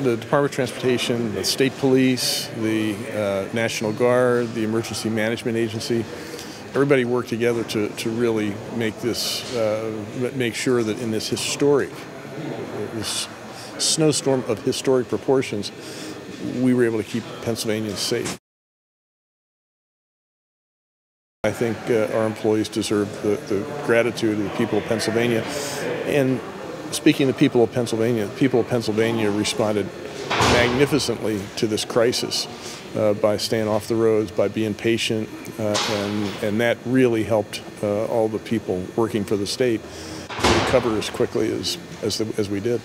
The Department of Transportation, the State Police, the uh, National Guard, the Emergency Management Agency, everybody worked together to, to really make this, uh, make sure that in this historic, this snowstorm of historic proportions, we were able to keep Pennsylvanians safe. I think uh, our employees deserve the, the, gratitude of the people of Pennsylvania. And speaking to the people of Pennsylvania, the people of Pennsylvania responded magnificently to this crisis uh, by staying off the roads, by being patient, uh, and, and that really helped uh, all the people working for the state recover as quickly as, as, the, as we did.